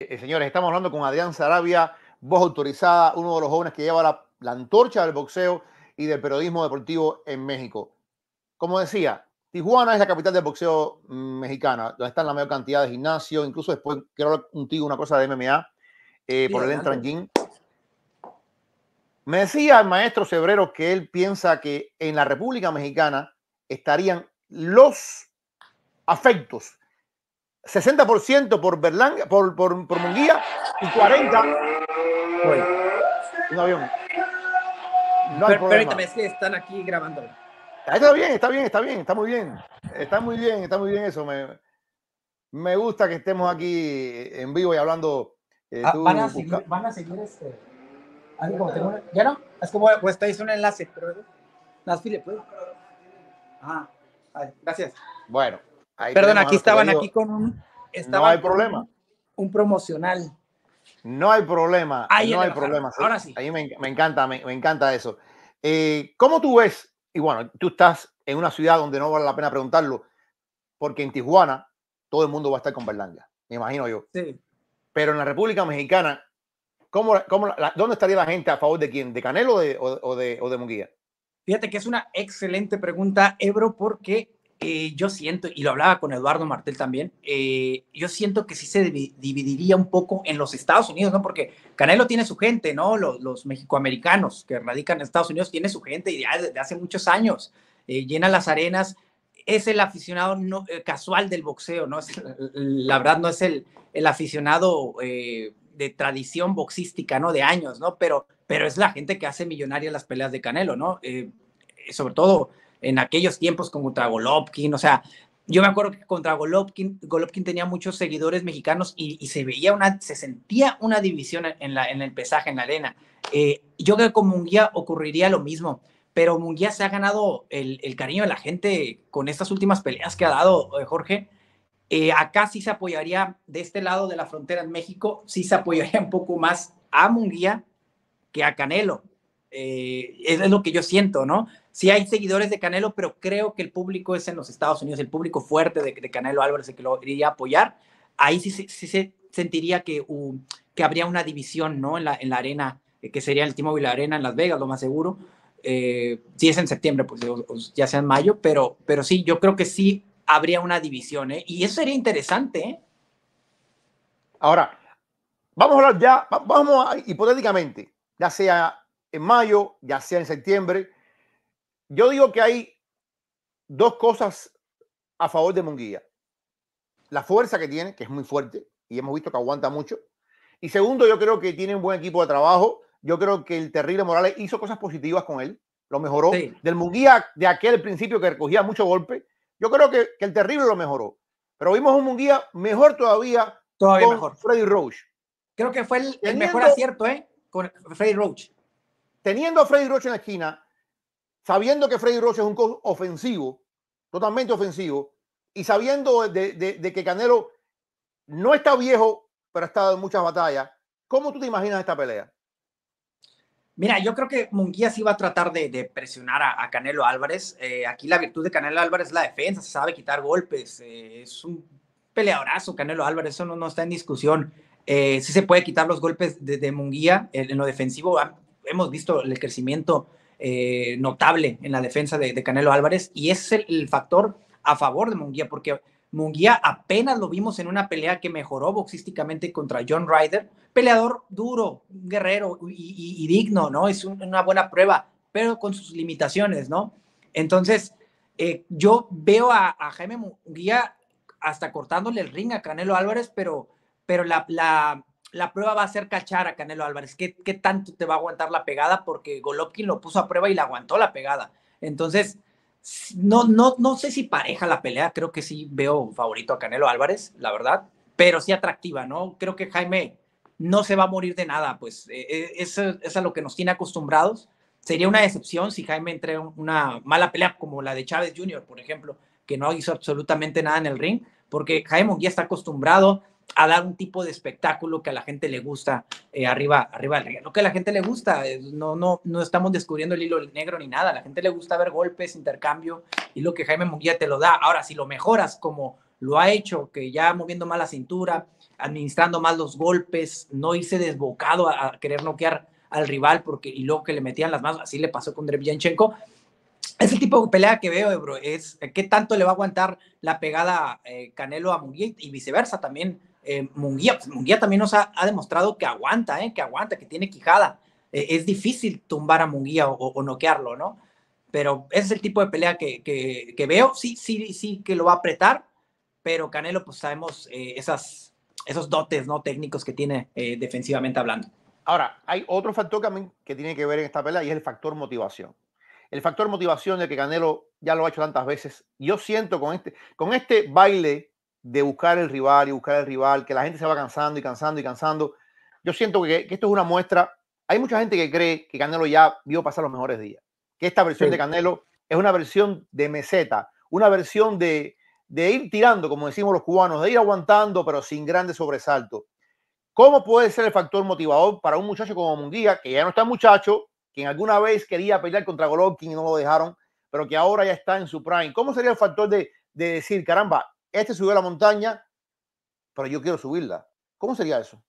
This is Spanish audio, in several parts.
Eh, señores, estamos hablando con Adrián Sarabia, voz autorizada, uno de los jóvenes que lleva la, la antorcha del boxeo y del periodismo deportivo en México. Como decía, Tijuana es la capital del boxeo mm, mexicana, donde están la mayor cantidad de gimnasios, incluso después quiero hablar contigo una cosa de MMA eh, por el Entran Gym. Me decía el maestro Cebrero que él piensa que en la República Mexicana estarían los afectos 60% por Berlanga, por, por, por Munguía y 40 un avión. No hay Permítame, es que están aquí grabando. Está bien, está bien, está bien, está muy bien. Está muy bien, está muy bien eso. Me, me gusta que estemos aquí en vivo y hablando. Eh, ah, van, a seguir, van, a seguir, este. Algo, ¿Ya no? Es que pues estáis un enlace, pero. Las ¿puedo? Ah, gracias. Bueno. Perdón, aquí estaban aquí con un. no hay problema. Un, promocional. No hay problema. Ahí no hay problema. Ahora sí. A mí me, me encanta, me, me, encanta eso. Eh, ¿Cómo tú ves? Y bueno, tú estás en una ciudad donde no vale la pena preguntarlo, porque en Tijuana todo el mundo va a estar con Berlanga, me imagino yo. Sí. Pero en la República Mexicana, ¿cómo, cómo, ¿dónde estaría la gente a favor de quién? ¿De Canelo o de, o, de, o de Munguía? Fíjate que es una excelente pregunta, Ebro, porque eh, yo siento, y lo hablaba con Eduardo Martel también, eh, yo siento que sí se dividiría un poco en los Estados Unidos, ¿no? Porque Canelo tiene su gente, ¿no? Los, los mexicoamericanos que radican en Estados Unidos tiene su gente y desde hace muchos años eh, llena las arenas. Es el aficionado no, casual del boxeo, ¿no? Es, la verdad no es el, el aficionado de tradición boxística, ¿no? De años, ¿no? Pero, pero es la gente que hace millonarias las peleas de Canelo, ¿no? sobre todo en aquellos tiempos contra Golovkin, o sea, yo me acuerdo que contra Golovkin, Golovkin tenía muchos seguidores mexicanos y, se veía una, se sentía una división en, la, en el pesaje, en la arena. Eh, yo creo que con Munguía ocurriría lo mismo, pero Munguía se ha ganado el, cariño de la gente con estas últimas peleas que ha dado eh, Jorge. Eh, acá sí se apoyaría, de este lado de la frontera en México, sí se apoyaría un poco más a Munguía que a Canelo. es lo que yo siento, ¿no? Sí hay seguidores de Canelo, pero creo que el público es en los Estados Unidos, el público fuerte de, Canelo Álvarez, el que lo iría a apoyar. Ahí sí, se sentiría que, que habría una división ¿no? en, la, en la arena, eh, que sería el T-Mobile Arena en Las Vegas, lo más seguro. Eh, si es en septiembre, pues ya sea en mayo, pero, pero sí, yo creo que sí habría una división, ¿eh? Y eso sería interesante, ¿eh? Ahora, vamos a hablar ya, vamos a, hipotéticamente, ya sea en mayo, ya sea en septiembre, yo digo que hay dos cosas a favor de Munguía. La fuerza que tiene, que es muy fuerte, y hemos visto que aguanta mucho. Y segundo, yo creo que tiene un buen equipo de trabajo. Yo creo que el terrible Morales hizo cosas positivas con él, lo mejoró. Del Munguía de aquel principio que recogía mucho golpe, yo creo que, el terrible lo mejoró. Pero vimos un Munguía mejor todavía, todavía con mejor. Freddy Roach. Creo que fue el, mejor acierto, ¿eh? Con Freddy Roach. Teniendo a Freddy Roach en la esquina, sabiendo que Freddy Rocha es un ofensivo, totalmente ofensivo, y sabiendo de, que Canelo no está viejo, pero ha estado en muchas batallas, ¿cómo tú te imaginas esta pelea? Mira, yo creo que Munguía sí va a tratar de, presionar a, Canelo Álvarez. Eh, aquí la virtud de Canelo Álvarez es la defensa, se sabe quitar golpes. Eh, es un peleadorazo Canelo Álvarez, eso no, está en discusión. Eh, sí se puede quitar los golpes de, Munguía en, lo defensivo. Hemos visto el crecimiento eh, notable en la defensa de, Canelo Álvarez y es el, factor a favor de Munguía, porque Munguía apenas lo vimos en una pelea que mejoró boxísticamente contra John Ryder, peleador duro, guerrero y, digno, ¿no? Es una buena prueba, pero con sus limitaciones, ¿no? Entonces, eh, yo veo a, Jaime Munguía hasta cortándole el ring a Canelo Álvarez, pero, pero la, la, la prueba va a ser cachar a Canelo Álvarez. ¿Qué, ¿Qué, tanto te va a aguantar la pegada? Porque Golovkin lo puso a prueba y le aguantó la pegada. Entonces, no, no, no sé si pareja la pelea. Creo que sí veo favorito a Canelo Álvarez, la verdad. Pero sí atractiva, ¿no? Creo que Jaime no se va a morir de nada. Pues eh, eh, eso es a lo que nos tiene acostumbrados. Sería una decepción si Jaime entre una mala pelea como la de Chávez Jr., por ejemplo, que no hizo absolutamente nada en el ring, porque Jaime ya está acostumbrado a dar un tipo de espectáculo que a la gente le gusta eh, arriba, arriba del ring. Lo que a la gente le gusta, eh, no, no, no estamos descubriendo el hilo negro ni nada, a la gente le gusta ver golpes, intercambio, y lo que Jaime Munguía te lo da. Ahora, si lo mejoras como lo ha hecho, que ya moviendo más la cintura, administrando más los golpes, no irse desbocado a, querer noquear al rival porque y luego que le metían las manos, así le pasó con Derevyanchenko. Es el tipo de pelea que veo, bro. Es qué tanto le va a aguantar la pegada eh, Canelo a Munguía y viceversa también. Eh, Munguía, pues, Munguía también nos ha, demostrado que aguanta, eh, que aguanta, que tiene quijada. Eh, es difícil tumbar a Munguía o, noquearlo, ¿no? Pero ese es el tipo de pelea que, que, veo. Sí, sí, sí, que lo va a apretar, pero Canelo, pues sabemos esas, esos dotes no técnicos que tiene defensivamente hablando. Ahora, hay otro factor también que tiene que ver en esta pelea y es el factor motivación. El factor motivación de que Canelo ya lo ha hecho tantas veces. Yo siento con este, con este baile de buscar el rival y buscar el rival, que la gente se va cansando y cansando y cansando. Yo siento que, esto es una muestra. Hay mucha gente que cree que Canelo ya vio pasar los mejores días, que esta versión de Canelo es una versión de meseta, una versión de, de ir tirando, como decimos los cubanos, de ir aguantando, pero sin grandes sobresaltos. ¿Cómo puede ser el factor motivador para un muchacho como Munguía, que ya no está muchacho, que en alguna vez quería pelear contra Golovkin y no lo dejaron, pero que ahora ya está en su prime? ¿Cómo sería el factor de, decir, caramba, este subió la montaña, pero yo quiero subirla? ¿Cómo sería eso?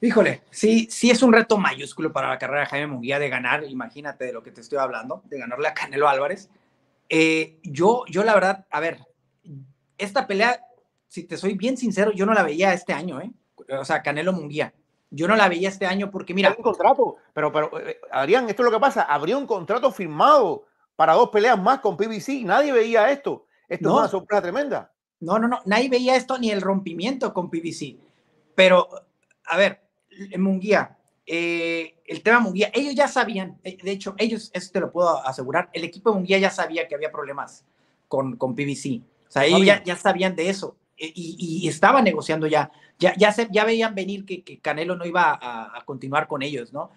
Híjole, sí, sí es un reto mayúsculo para la carrera de Jaime Munguía de ganar, imagínate de lo que te estoy hablando, de ganarle a Canelo Álvarez. Eh, yo, yo la verdad, a ver, esta pelea si te soy bien sincero, yo no la veía este año, ¿eh? O sea, Canelo Munguía. Yo no la veía este año porque, mira. un contrato, pero, pero, eh, Adrián, esto es lo que pasa. Habría un contrato firmado para dos peleas más con PBC. Nadie veía esto. Esto es una sorpresa tremenda. No, no, no. Nadie veía esto ni el rompimiento con PBC. Pero, a ver, Munguía, eh, el tema Munguía, ellos ya sabían, eh, de hecho, ellos, eso te lo puedo asegurar, el equipo de Munguía ya sabía que había problemas con, con PBC. O sea, ellos ya, ya, sabían de eso. Eh, y, estaba negociando ya, ya, ya, se, ya veían venir que, Canelo no iba a, continuar con ellos, ¿no?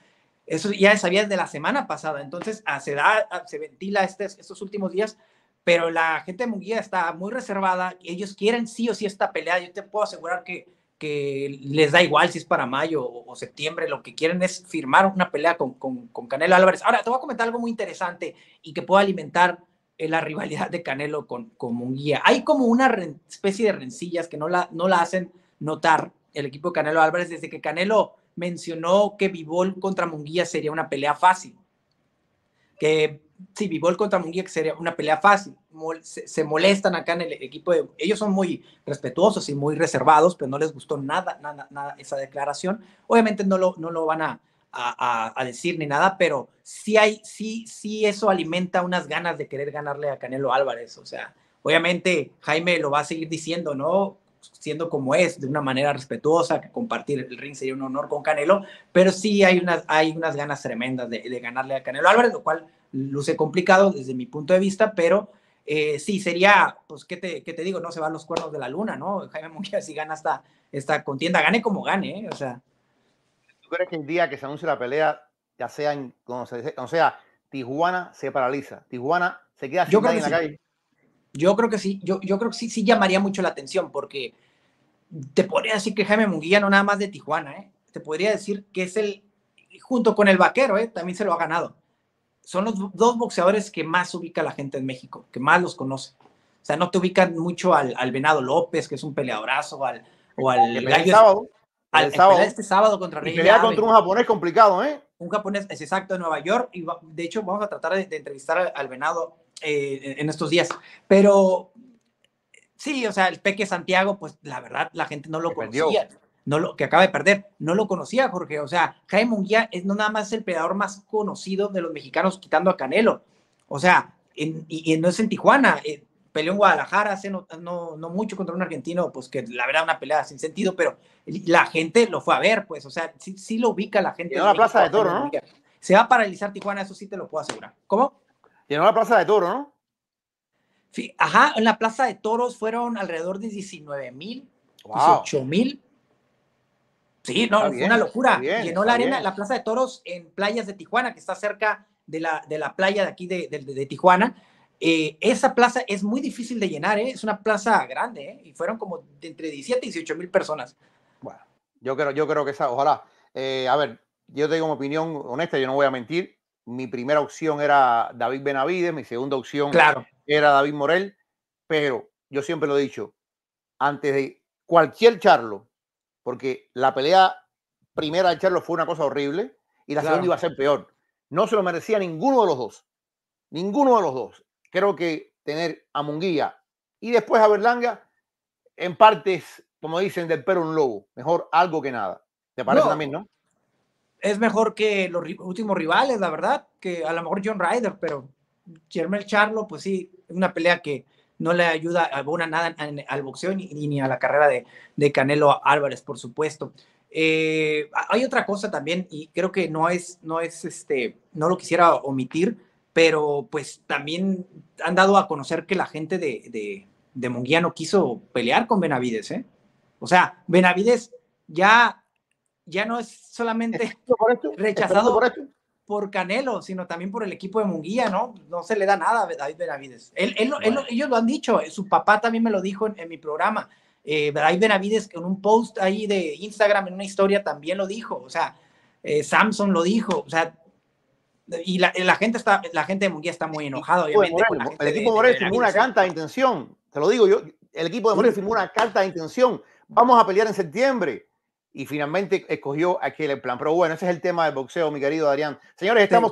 Eso ya sabía desde la semana pasada, entonces ah, se, da, ah, se ventila estos, estos últimos días, pero la gente de Munguía está muy reservada, ellos quieren sí o sí esta pelea, yo te puedo asegurar que, que les da igual si es para mayo o, septiembre, lo que quieren es firmar una pelea con, con, con Canelo Álvarez. Ahora, te voy a comentar algo muy interesante y que pueda alimentar la rivalidad de Canelo con, con Munguía. Hay como una especie de rencillas que no la, no la hacen notar el equipo de Canelo Álvarez desde que Canelo mencionó que Vivol contra Munguía sería una pelea fácil. Que sí, Vivol contra Munguía sería una pelea fácil. Se, molestan acá en el equipo de... Ellos son muy respetuosos y muy reservados, pero no les gustó nada, nada, nada esa declaración. Obviamente no lo, no lo van a, a, decir ni nada, pero sí hay, sí, sí eso alimenta unas ganas de querer ganarle a Canelo Álvarez. O sea, obviamente Jaime lo va a seguir diciendo, ¿no? Siendo como es, de una manera respetuosa, que compartir el ring sería un honor con Canelo, pero sí hay unas, hay unas ganas tremendas de, ganarle a Canelo Álvarez, lo cual luce complicado desde mi punto de vista, pero eh, sí, sería, pues, ¿qué te, ¿qué te, digo? No se van los cuernos de la luna, ¿no? Jaime Munguía si gana esta, esta contienda, gane como gane, ¿eh? O sea, crees que el día que se anuncie la pelea, ya sea en, o sea, Tijuana se paraliza, Tijuana se queda yo en la calle? Yo creo que sí, yo, yo creo que sí, sí llamaría mucho la atención porque te podría decir que Jaime Munguía no nada más de Tijuana, ¿eh? te podría decir que es el, junto con el vaquero, ¿eh? también se lo ha ganado. Son los dos boxeadores que más ubica la gente en México, que más los conoce. O sea, no te ubican mucho al, al Venado López, que es un peleadorazo, al, o al Gallo sábado. este sábado contra Rey. pelea contra un japonés complicado, ¿eh? Un japonés, es exacto, de Nueva York. Y de hecho, vamos a tratar de, entrevistar al, venado eh, en estos días. Pero sí, o sea, el Peque Santiago, pues la verdad, la gente no lo conocía. No lo, que acaba de perder, no lo conocía, Jorge. O sea, Jaime Munguía es no nada más el peleador más conocido de los mexicanos, quitando a Canelo. O sea, y, no es en Tijuana. Eh, peleó en Guadalajara hace no, no, mucho contra un argentino, pues que la verdad una pelea sin sentido, pero la gente lo fue a ver, pues, o sea, sí, sí lo ubica la gente. Llenó la Plaza de Toro, ¿no? Se va a paralizar Tijuana, eso sí te lo puedo asegurar. ¿Cómo? Llenó la Plaza de Toro, ¿no? Ajá, en la Plaza de Toros fueron alrededor de 19 mil, 18 mil. Sí, no, fue una locura. Llenó la arena, la Plaza de Toros en playas de Tijuana, que está cerca de la, de la playa de aquí de, de Tijuana eh, esa plaza es muy difícil de llenar, ¿eh? es una plaza grande ¿eh? y fueron como entre 17 y 18 mil personas. Bueno, yo creo, yo creo que esa, ojalá. a ver, yo tengo mi opinión honesta, yo no voy a mentir. Mi primera opción era David Benavides, mi segunda opción claro. era David Morel, pero yo siempre lo he dicho, antes de cualquier Charlo, porque la pelea primera de Charlo fue una cosa horrible y la Claro. segunda iba a ser peor. No se lo merecía ninguno de los dos. Ninguno de los dos. Creo que tener a Munguía y después a Berlanga, en partes, como dicen, del perro un lobo. Mejor algo que nada. ¿Te parece No. también, no? Es mejor que los últimos rivales, la verdad, que a lo mejor John Ryder, pero Jermel Charlo, pues sí, es una pelea que no le ayuda a abona nada al boxeo ni, ni a la carrera de, de Canelo Álvarez, por supuesto. Eh, hay otra cosa también, y creo que no es, no es este, no lo quisiera omitir, pero pues también han dado a conocer que la gente de, de, de Munguía no quiso pelear con Benavides, ¿eh? O sea, Benavides ya, ya no es solamente? Rechazado. por? Por Canelo, sino también por el equipo de Munguía, ¿no? No se le da nada a David Benavides. Él, él lo- él lo- Bueno. ellos lo han dicho, su papá también me lo dijo en, en mi programa. Eh, David Benavides, en un post ahí de Instagram, en una historia, también lo dijo. O sea, eh, Samson lo dijo. O sea, y la, la gente está, la gente de Munguía está muy enojada, obviamente. con la Morel, gente el equipo de Morel firmó una carta de intención. Te lo digo yo. El equipo de Morel firmó una carta de intención. Vamos a pelear en septiembre. Y finalmente escogió aquel plan. Pero bueno, ese es el tema del boxeo, mi querido Adrián. Señores, estamos con